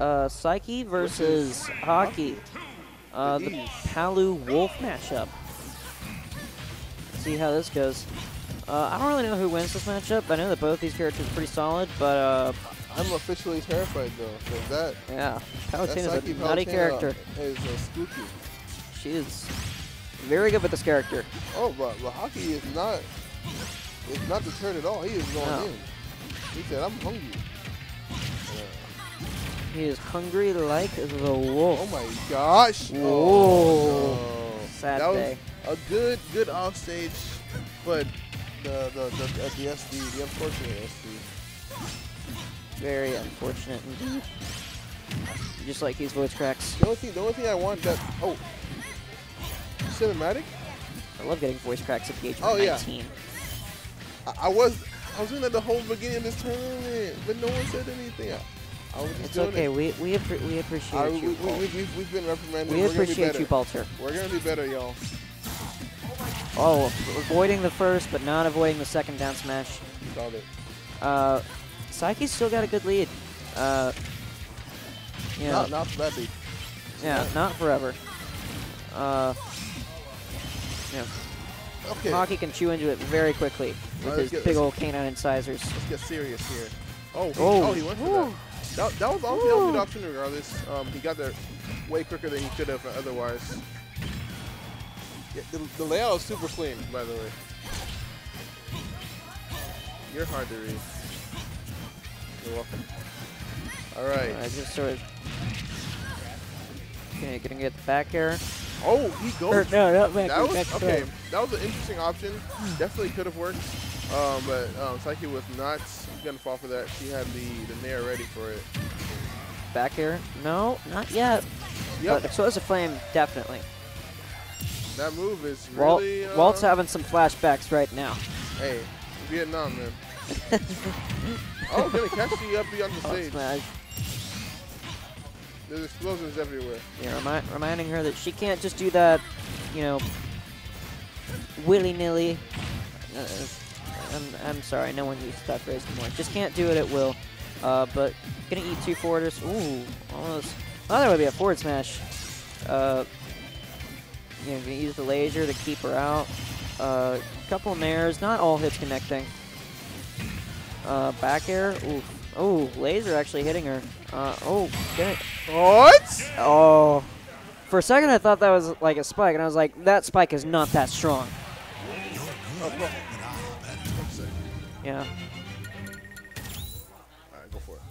uh, Psyche versus Hakii. Uh, the. Palu Wolf matchup. See how this goes. Uh, I don't really know who wins this matchup. I know that both these characters are pretty solid, but uh, I'm officially terrified though, because that, yeah, Palutena is a nutty character. is uh, spooky. She is very good with this character. Oh, but, Hakii is not It's not deterred at all. He is going No. in. He said, I'm hungry. He is hungry like the wolf. Oh my gosh. Whoa. Oh, no. Sad that day. was a good, good offstage, but the the the, uh, the SD, the unfortunate SD. Very unfortunate indeed. Just like these voice cracks. The only thing, the only thing I want that oh, cinematic. I love getting voice cracks at the age of Oh, yeah. 19. I, I was I was doing that the whole beginning of this tournament, but no one said anything. I, I was just It's okay. It. We we, appre- we appreciate I, we, you. we, we, we've, we've been reprimanded. We We're gonna be appreciate you, Balter. We're gonna be better, y'all. Oh, avoiding the first, but not avoiding the second down smash. Called it. Uh, Psyche's still got a good lead. Uh, know, Not, not badly. yeah, not forever. Uh, yeah, Okay. Hakii can chew into it very quickly with Alright, his get- big old canine incisors. Let's get serious here. Oh, he, Oh. oh, he went for that. That, that was all the Woo. good option regardless. Um, he got there way quicker than he could have otherwise. Yeah, the, the layout is super clean, by the way. You're hard to read. You're welcome. All right. I just sort of okay, gonna get the back air. Oh, he Or, goes. no, not back. That was back okay. throw. That was an interesting option. Definitely could have worked. Um, but um, Psyche was not gonna fall for that. She had the the nair ready for it. Back air? No, not yet. Yep. But Explosive Flame, definitely. That move is Walt, really. Uh, Walt's having some flashbacks right now. Hey, Vietnam, man. oh, gonna catch the up beyond the Oh, stage. smash. There's explosions everywhere. Yeah, remi reminding her that she can't just do that, you know, willy-nilly. Uh, I'm, I'm sorry, no one uses that phrase anymore. Just can't do it at will. Uh, but gonna eat two forwarders. Ooh, almost. Oh, that would be a forward smash. Uh, you know, gonna use the laser to keep her out. Uh, couple of nairs, not all hits connecting. Uh, back air. Ooh, oh, laser actually hitting her. Uh, oh, get it. What? Oh. For a second, I thought that was like a spike, and I was like, that spike is not that strong. Yeah. All right, go for it.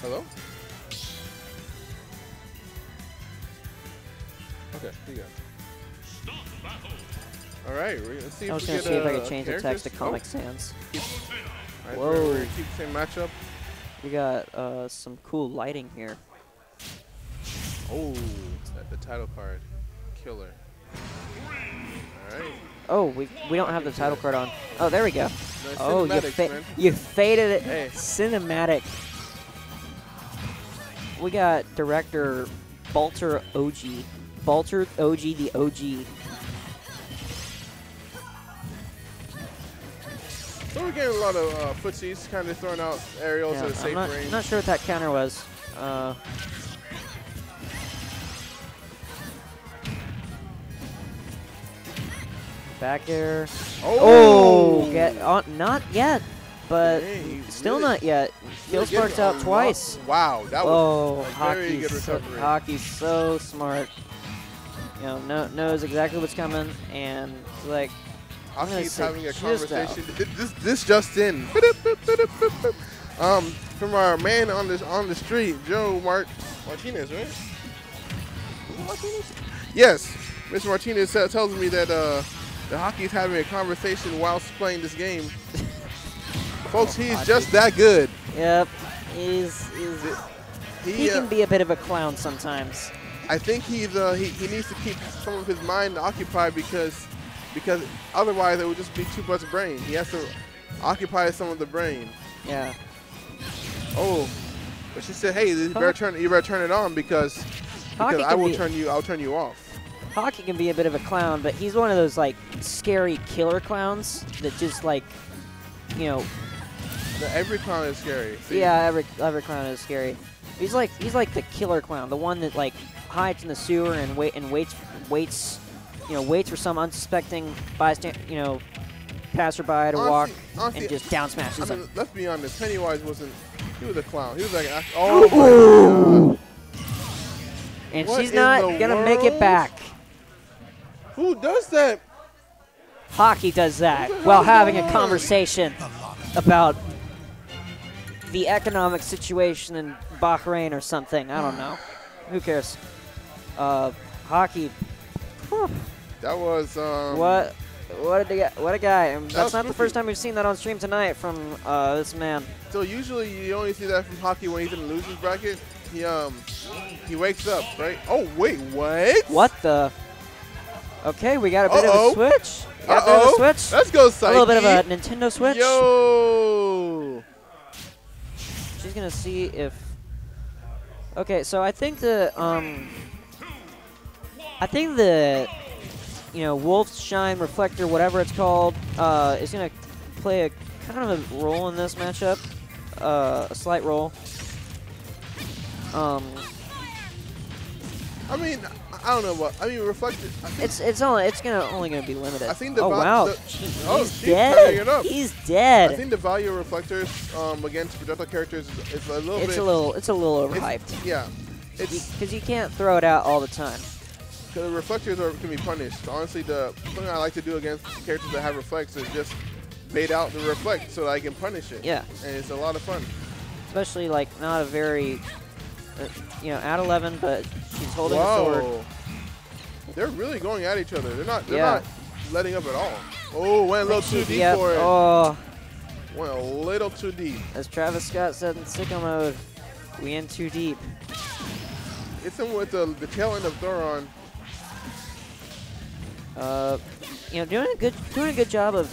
Hello? Okay, here you go. All right, we're gonna see I if was we going get to see if I could change the text to. Comic Oh, Sans. Right, Whoa. We're, keep the same matchup. We got uh, some cool lighting here. Oh, the, title card, killer. All right. Oh, we, we don't have the title card on. Oh, there we go. Nice Oh, you, fa you faded it. Hey. Cinematic. We got director Balter OG. Balter OG, the OG. So we're getting a lot of uh, footsies, kind of throwing out aerials Yeah, at a I'm safe not, range. not sure what that counter was. Uh, back air. Oh! Oh, get on, not yet, but Dang, still really- not yet. Kill sparks out lot- twice. Wow, that Oh, was a very Hakii's good so, Hakii's so smart. You know, know, knows exactly what's coming, and like, I'm Hakii's having a conversation. This, this just in. um, from our man on this on the street, Joe Mart Martinez, right? Martinez? Yes, Mr. Martinez uh, tells me that uh, the Hakii's having a conversation whilst playing this game. Folks, he's just that good. yep, he's, he's He, he uh, can be a bit of a clown sometimes. I think he's uh, he, he needs to keep some of his mind occupied because because otherwise it would just be too much brain. He has to occupy some of the brain. Yeah. Oh, but she said, "Hey, you better turn you better turn it on because because I will turn you. I'll turn you off. Hakii can be a bit of a clown, but he's one of those like scary killer clowns that just like, you know, The- Every clown is scary. See? yeah, every every clown is scary. He's like he's like the killer clown, the one that like hides in the sewer and wait and waits waits, you know, waits for some unsuspecting bystander, you know, passerby to walk Honestly- honestly, and just down I smashes mean, them. let's be honest. Pennywise wasn't. He was a clown. He was like, oh. And what she's not gonna make it back. Who does that? Hakii does that What the hell while having a conversation about the economic situation in Bahrain or something. I don't know. Who cares? Uh, Hakii. whew, That was um. what? What a guy! What a guy! And that's not the first time we've seen that on stream tonight from uh, this man. So usually you only see that from Hakii when he's in the losers bracket. He um he wakes up, right? Oh wait, what? What the? Okay, we got a bit Uh-oh. of a switch. Got a bit of a switch. Let's go, Psyche. a little bit of a Nintendo Switch. Yo. She's gonna see if. Okay, so I think the um. I think the, you know, Wolf's Shine Reflector, whatever it's called, uh, is gonna play a kind of a role in this matchup, uh, a slight role. Um, I mean, I- don't know what. I mean, reflected. I it's it's only it's gonna only gonna be limited. I think the oh wow, the- He- oh, he's dead. turning it up. He's I think the value of reflectors um, against projectile characters is, is a little It's bit. a little it's a little it's- overhyped Yeah. It's because you can't throw it out all the time. Because the reflectors are, can be punished. Honestly, the thing I like to do against characters that have reflects is just bait out the reflect so that I can punish it. Yeah. And it's a lot of fun. especially like not a very, uh, you know, at 11, but she's holding a sword. Whoa. They're really going at each other. They're not. They're Yeah. not letting up at all. Oh, went a little too deep Yep. for it. Oh, Went a little too deep. as Travis Scott said in sicko mode, we in too deep. It's him with the, the tail end of Thoron. Uh, you know, doing a good doing a good job of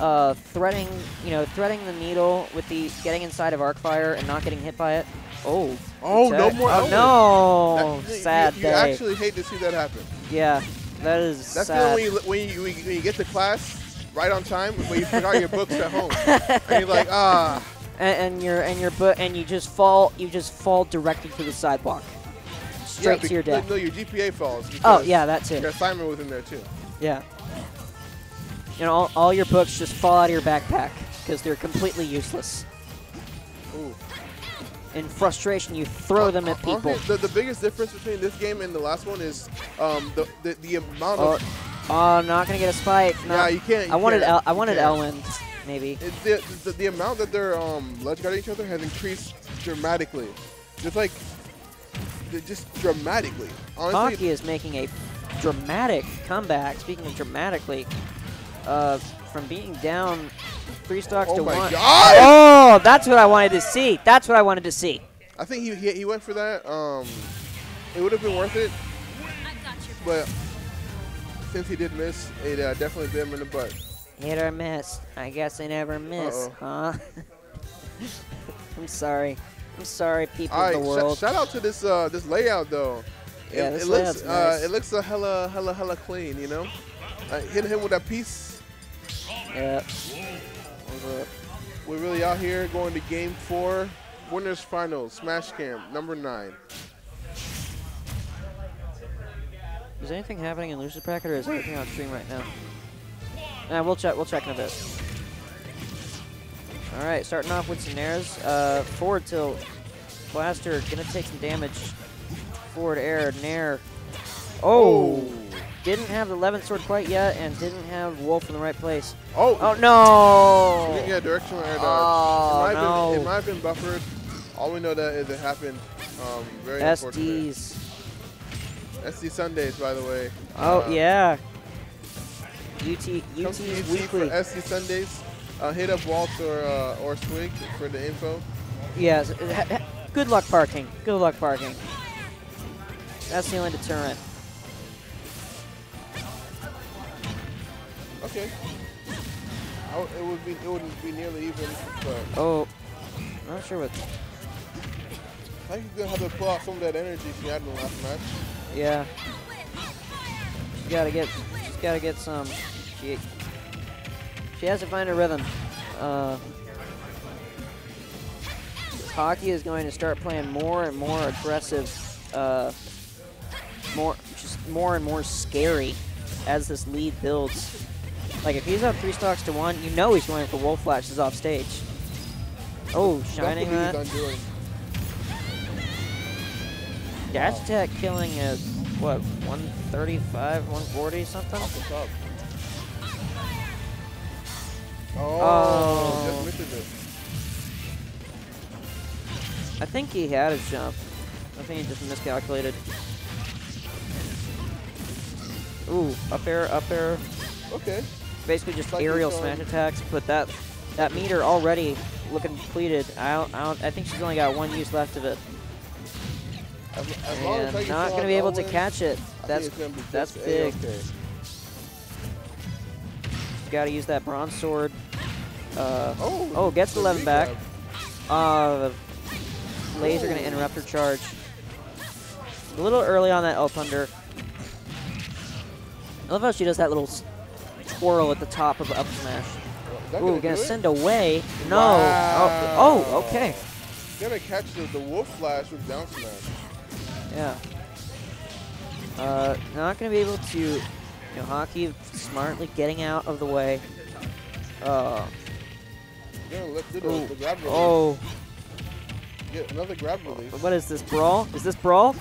uh, threading, you know, threading the needle with the getting inside of Arcfire and not getting hit by it. Oh. Oh, no more Oh no! That- you- Sad you, day. actually hate to see that happen. yeah, that is That's sad. when you, when, you, when you get to class right on time when you forgot your books at home. and you're like, ah. and, and your and your bu- and you just fall you just fall directly to the sidewalk, straight yeah, to your death. No, your GPA falls. Oh yeah, that's it. Your assignment was in there too. Yeah. And all, all your books just fall out of your backpack because they're completely useless. Ooh. In frustration, you throw them at Honestly, people. The, the biggest difference between this game and the last one is um, the, the the amount Oh, of oh, I'm not gonna get a spike. No. yeah you can't. You I wanted can't, El- I wanted can't. Elwind, maybe. The, the, the amount that they're um, ledge guarding each other has increased dramatically. Just like just dramatically. Honestly, Hakii is making a dramatic comeback. Speaking of dramatically, uh, from being down three stocks oh to my one. god! Oh, that's what I wanted to see. That's what I wanted to see. I think he, he he went for that. Um, it would have been worth it, but since he did miss, it uh, definitely bit him in the butt. Hit or miss. I guess I never miss, huh? I'm sorry. I'm sorry, people All of right, the sh- shout out to this uh, this layout though. Yeah, it, this it looks layout's uh, it looks a hella hella hella clean, you know. Uh, hitting him with that piece. yeah. We're really out here going to game four, winners finals, Smash Camp number nine. Is anything happening in Losers Bracket or is everything on stream right now? Nah, we'll check. We'll check in a bit. All right, starting off with Sinares. Uh, forward tilt. Blaster gonna take some damage. Forward air. Nair. Oh, didn't have the Levin sword quite yet, and didn't have Wolf in the right place. Oh, Oh no! we didn't get a directional air dodge. Oh, it, might have been, it might have been buffered. All we know that is it happened. Um, very. SDs. SD Sundays, by the way. Oh Uh, yeah. UT Come UT's to UT for weekly. SD Sundays. Uh, hit up Walt or uh, or Swig for the info. Yes. Good luck parking. Good luck parking. That's the only deterrent. Okay. It would be it wouldn't be nearly even, but Oh, not sure what. I think he's gonna have to pull out some of that energy she had in the last match. Yeah. She's gotta get. She's gotta get some. She. She has to find a rhythm. Uh, Hakii is going to start playing more and more aggressive. Uh, more, just more and more scary as this lead builds. Like if he's up three stocks to one, you know he's going for wolf flashes off stage. Oh, shining that. That's what he's. Dash attack killing at what 135, 140 something. Off the top. Oh, Oh. misses it. I think he had his jump. I think he just miscalculated. Ooh, up air, up air. Okay. Basically just Like aerial smash attacks, but that that meter already looking depleted. I don't, I don't, I think she's only got one use left of it, As, as long as not gonna be able to catch it. That's gonna be that's big. Got to use that bronze sword. Uh, Oh, Oh, gets the 11 back. Uh, laser gonna interrupt her charge. A little early on that Elthunder. I love how she does that little twirl at the top of up smash. Ooh, gonna gonna send away. No. Wow. Oh, oh, okay. Gonna catch the, the wolf flash with down smash. Yeah. Uh, not gonna be able to. You know, Hakii smartly getting out of the way. Uh, Gonna let do the, the grab release. oh, Get another grab release. what is this brawl? Is this brawl?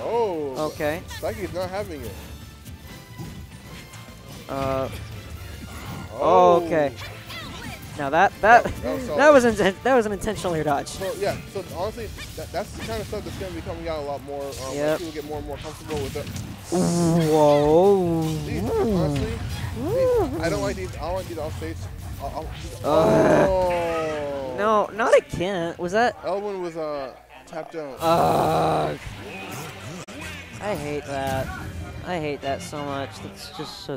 Oh. Okay. Psyche's not having it. Uh, Oh, okay. Now that that That- was that was inten- that was an intentional air dodge. So yeah, so honestly, that, that's the kind of stuff that's gonna be coming out a lot more. Um, as Yep. People get more and more comfortable with it. Whoa. These, honestly, these, I don't like these. I don't like these off stage. I'll, I'll, Uh, oh. No, not again. Was that? Elwind was uh tapped out. Uh, I hate that. I hate that so much. That's just so